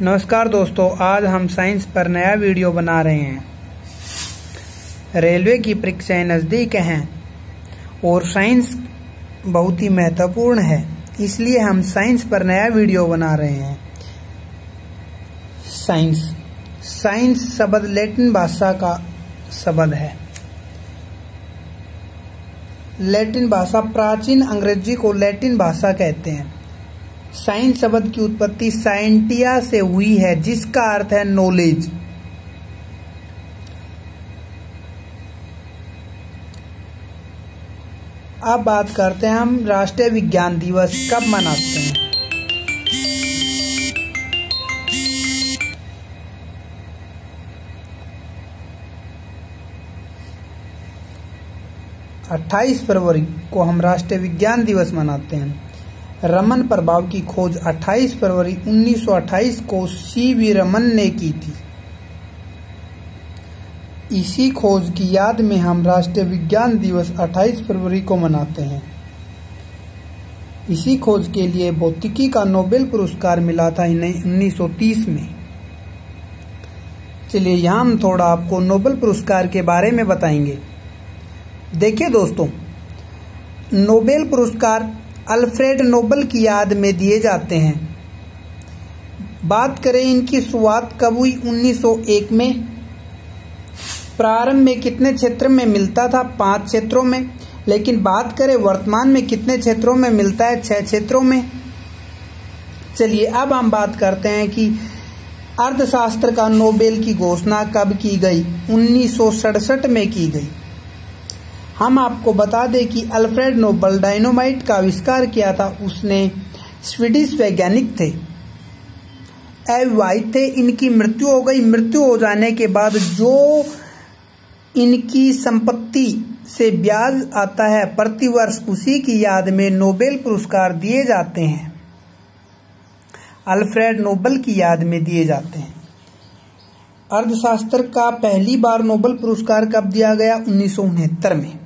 नमस्कार दोस्तों, आज हम साइंस पर नया वीडियो बना रहे हैं। रेलवे की परीक्षाएँ नज़दीक हैं और साइंस बहुत ही महत्वपूर्ण है, इसलिए हम साइंस पर नया वीडियो बना रहे हैं। साइंस साइंस शब्द लैटिन भाषा का शब्द है। लैटिन भाषा प्राचीन अंग्रेज़ी को लैटिन भाषा कहते हैं। साइंस शब्द की उत्पत्ति साइंटिया से हुई है, जिसका अर्थ है नॉलेज अब बात करते हैं हम राष्ट्रीय विज्ञान दिवस कब मनाते हैं। अट्ठाईस फरवरी को हम राष्ट्रीय विज्ञान दिवस मनाते हैं। रमन प्रभाव की खोज 28 फरवरी 1928 को सी वी रमन ने की थी। इसी खोज की याद में हम राष्ट्रीय विज्ञान दिवस 28 फरवरी को मनाते हैं। इसी खोज के लिए भौतिकी का नोबेल पुरस्कार मिला था इन्हें 1930 में। चलिए यहाँ हम थोड़ा आपको नोबेल पुरस्कार के बारे में बताएँगे। देखिए दोस्तों, नोबेल पुरस्कार अल्फ्रेड नोबल की याद में दिए जाते हैं। बात करें इनकी शुरुआत कब हुई 1901 में। प्रारंभ में कितने क्षेत्र में मिलता था? पाँच क्षेत्रों में। लेकिन बात करें वर्तमान में कितने क्षेत्रों में मिलता है? छह क्षेत्रों में। चलिए, अब हम बात करते हैं कि अर्थशास्त्र का नोबेल की घोषणा कब की गई? उन्नीस सौ सड़सठ में की गई। हम आपको बता दें कि अल्फ्रेड नोबल डायनोमाइट का आविष्कार किया था, उसने स्वीडिश वैज्ञानिक थे। अविवाहित थे, इनकी मृत्यु हो गई। मृत्यु हो जाने के बाद जो इनकी संपत्ति से ब्याज आता है, प्रतिवर्ष उसी की याद में नोबेल पुरस्कार दिए जाते हैं। अल्फ्रेड नोबल की याद में दिए जाते हैं। अर्थशास्त्र का पहली बार नोबेल पुरस्कार कब दिया गया? उन्नीस सौ उनहत्तर में।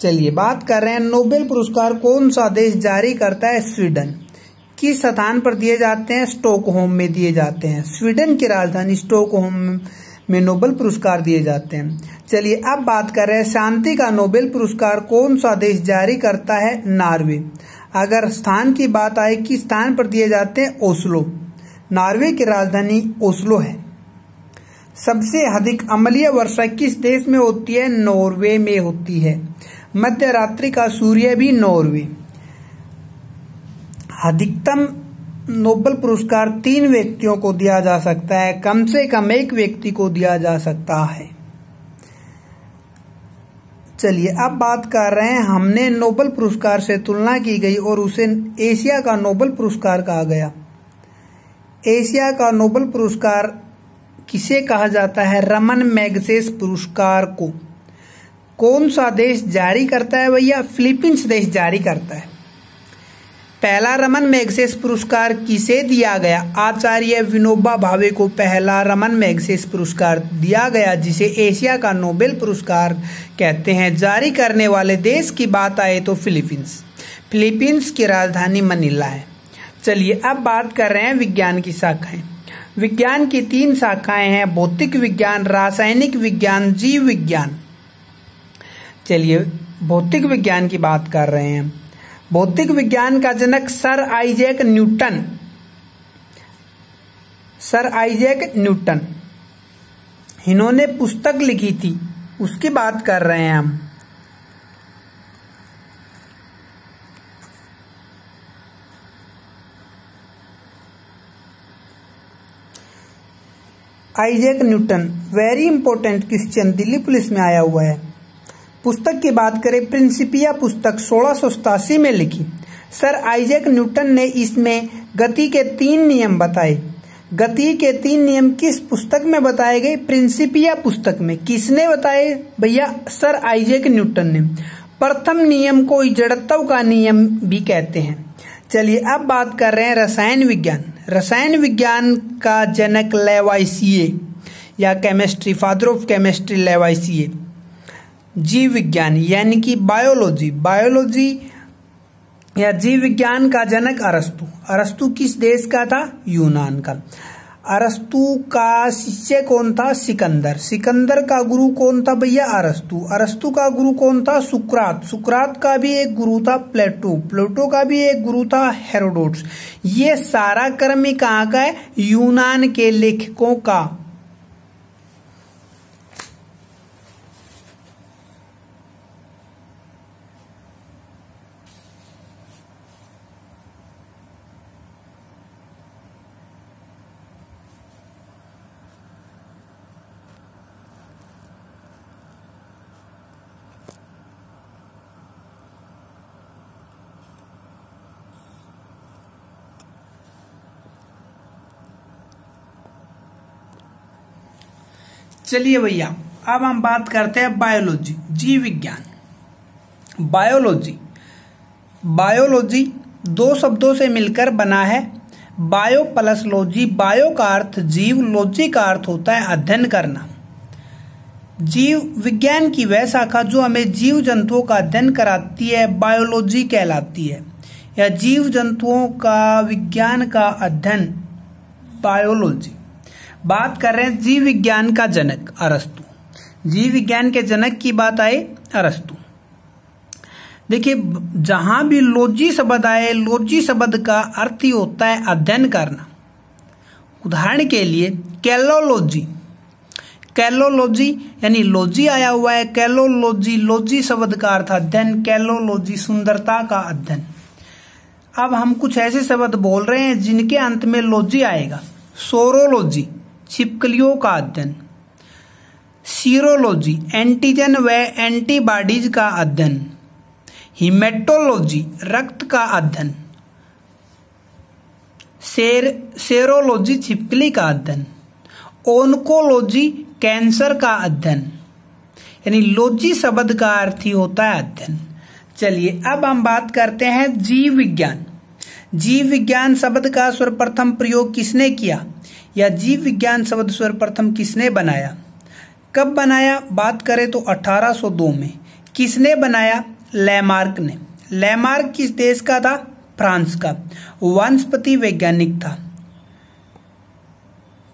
चलिए बात कर रहे हैं, नोबेल पुरस्कार कौन सा देश जारी करता है? स्वीडन। किस स्थान पर दिए जाते हैं? स्टॉकहोम में दिए जाते हैं। स्वीडन की राजधानी स्टॉकहोम में नोबेल पुरस्कार दिए जाते हैं। चलिए अब बात कर रहे हैं, शांति का नोबेल पुरस्कार कौन सा देश जारी करता है? नार्वे। अगर स्थान की बात आए, किस स्थान पर दिए जाते हैं? ओस्लो। नार्वे की राजधानी ओस्लो है। सबसे अधिक अमलीय वर्षा किस देश में होती है? नॉर्वे में होती है। मध्य रात्रि का सूर्य भी नॉर्वे अधिकतम नोबल पुरस्कार तीन व्यक्तियों को दिया जा सकता है, कम से कम एक व्यक्ति को दिया जा सकता है। चलिए, अब बात कर रहे हैं, हमने नोबल पुरस्कार से तुलना की गई और उसे एशिया का नोबल पुरस्कार कहा गया। एशिया का नोबल पुरस्कार किसे कहा जाता है? रमन मैगसेस पुरस्कार को। कौन सा देश जारी करता है भैया? फिलीपींस देश जारी करता है। पहला रमन मैगसेस पुरस्कार किसे दिया गया? आचार्य विनोबा भावे को पहला रमन मैगसेस पुरस्कार दिया गया, जिसे एशिया का नोबेल पुरस्कार कहते हैं। जारी करने वाले देश की बात आए तो फिलीपींस। फिलीपींस की राजधानी मनीला है। चलिए अब बात कर रहे हैं विज्ञान की शाखाएँ। विज्ञान की तीन शाखाएँ हैं, भौतिक विज्ञान, रासायनिक विज्ञान, जीव विज्ञान। चलिए भौतिक विज्ञान की बात कर रहे हैं। भौतिक विज्ञान का जनक sir Isaac Newton. Sir Isaac Newton. इन्होंने पुस्तक लिखी थी। उसकी बात कर रहे हैं हम। Isaac Newton very important question Delhi police में आया हुआ है। पुस्तक की बात करें, प्रिंसिपिया पुस्तक सोलह में लिखी। सर आइजैक न्यूटन ने इसमें गति के तीन नियम बताए। गति के तीन नियम किस पुस्तक में बताए गए? प्रिंसिपिया पुस्तक में। किसने बताए? भैया, सर आइजैक न्यूटन ने। प्रथम नियम को जड़त्व का नियम भी कहते हैं। चलिए, अब बात कर रहे हैं रसायन विज्ञान। रसायन विज्ञान का जनक लेवाइसिए या chemistry, father of chemistry Lavoisier. जीव विज्ञान यानी कि बायोलॉजी बायोलॉजी या जीव विज्ञान का जनक अरस्तु। अरस्तु किस देश का था? यूनान का। अरस्तु का शिष्य कौन था? सिकंदर। सिकंदर का गुरु कौन था भैया? अरस्तु। अरस्तु का गुरु कौन था? सुकरात। सुकरात का भी एक गुरु था प्लेटो। प्लेटो का भी एक गुरु था हेरोडोट्स। ये सारा कर्म कहाँ का है? यूनान के लेखकों का। चलिए भैया, अब हम बात करते हैं बायोलॉजी जीव विज्ञान बायोलॉजी बायोलॉजी दो शब्दों से मिलकर बना है। बायो प्लस लॉजी बायो का अर्थ जीव लॉजी का अर्थ होता है अध्ययन करना। जीव, विज्ञान की वह शाखा जो हमें जीव जंतुओं का अध्ययन कराती है बायोलॉजी कहलाती है। या जीव जंतुओं का, विज्ञान का अध्ययन बायोलॉजी बात कर रहे हैं जीव विज्ञान का जनक, अरस्तु। जीव विज्ञान के जनक की बात आए, अरस्तु। देखिए, जहाँ भी लोजी शब्द आए, लोजी शब्द का अर्थ ही होता है अध्ययन करना। उदाहरण के लिए, कैलोलॉजी। कैलोलॉजी, यानी लॉजी आया हुआ है, कैलोलॉजी, लोजी शब्द का अर्थ अध्ययन, कैलोलॉजी सुंदरता का अध्ययन। अब हम कुछ ऐसे शब्द बोल रहे हैं जिनके अंत में लॉजी आएगा, सोरोलॉजी। छिपकलियों का अध्ययन। सीरोलॉजी एंटीजन व एंटीबॉडीज का अध्ययन। हिमेटोलॉजी रक्त का अध्ययन। सेर सेरोलॉजी छिपकली का अध्ययन। ओनकोलॉजी कैंसर का अध्ययन। यानी लॉजी शब्द का अर्थ ही होता है अध्ययन। चलिए, अब हम बात करते हैं जीव विज्ञान। जीव विज्ञान शब्द का सर्वप्रथम प्रयोग किसने किया? या जीव विज्ञान शब्द सर्वप्रथम किसने बनाया? कब बनाया? बात करें तो 1802 में। किसने बनाया? लैमार्क ने। लैमार्क किस देश का था? फ्रांस का। वंशपति वैज्ञानिक था।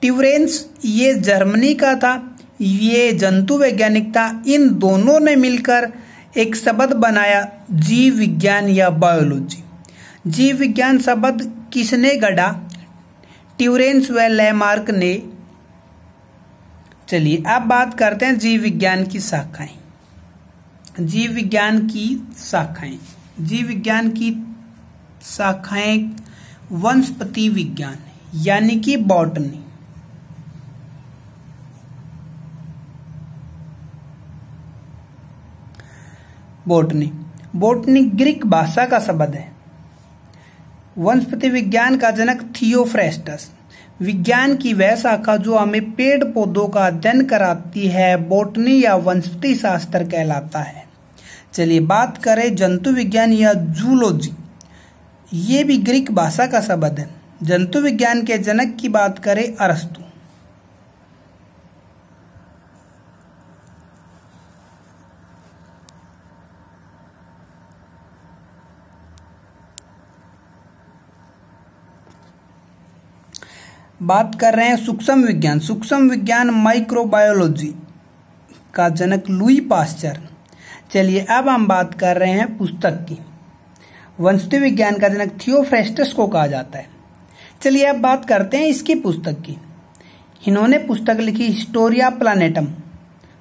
ट्यूरेंस ये जर्मनी का था। ये जंतु वैज्ञानिक था। इन दोनों ने मिलकर एक शब्द बनाया, जीव विज्ञान या बायोलॉजी। जीव विज्ञान शब्द किसने गढ़ा? ट्यूरेंस व लैमार्क ने। चलिए, अब बात करते हैं जीव विज्ञान की शाखाएँ। जीव विज्ञान की शाखाएँ। जीव विज्ञान की शाखाएँ वंशपति विज्ञान, यानी कि बॉटनी। बोटनी। बोटनी ग्रीक भाषा का शब्द है। वनस्पति विज्ञान का जनक थियोफ्रेस्टस। विज्ञान की वह शाखा जो हमें पेड़ पौधों का अध्ययन कराती है, बोटनी या वनस्पति शास्त्र कहलाता है। चलिए बात करें जंतु विज्ञान या जूलॉजी। ये भी ग्रीक भाषा का शब्द है। जंतु विज्ञान के जनक की बात करें अरस्तु। बात कर रहे हैं सूक्ष्म विज्ञान। सूक्ष्म विज्ञान माइक्रोबायोलॉजी का जनक लुई पास्चर चलिए अब हम बात कर रहे हैं पुस्तक की। वंशति विज्ञान का जनक थियोफ्रेस्टस को कहा जाता है। चलिए अब बात करते हैं इसकी पुस्तक की। इन्होंने पुस्तक लिखी हिस्टोरिया प्लानेटम।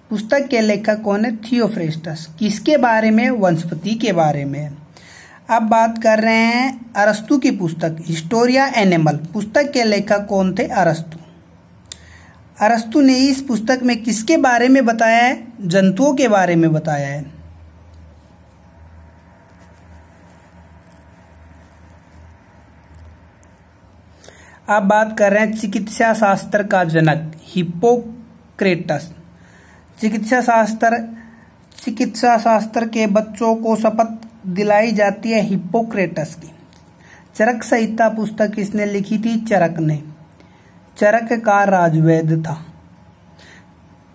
पुस्तक के लेखक कौन है? थियोफ्रेस्टस। किसके बारे में? वंशपति के बारे में। अब बात कर रहे हैं अरस्तु की पुस्तक, हिस्टोरिया एनिमल। पुस्तक के लेखक कौन थे? अरस्तु। अरस्तु ने इस पुस्तक में किसके बारे में बताया है? जंतुओं के बारे में बताया है। अब बात कर रहे हैं चिकित्सा शास्त्र का जनक, हिपोक्रेटस। चिकित्सा शास्त्र चिकित्सा शास्त्र के बच्चों को शपथ दिलाई जाती है हिपोक्रेटस की। चरक संहिता पुस्तक किसने लिखी थी चरक ने। चरक का राजवैद था।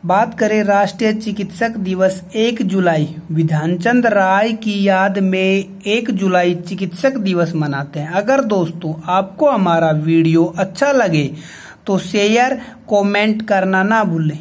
बात करें राष्ट्रीय चिकित्सक दिवस एक जुलाई। विधानचंद राय की याद में एक जुलाई चिकित्सक दिवस मनाते हैं। अगर दोस्तों आपको हमारा वीडियो अच्छा लगे तो शेयर, कमेंट करना ना भूलें।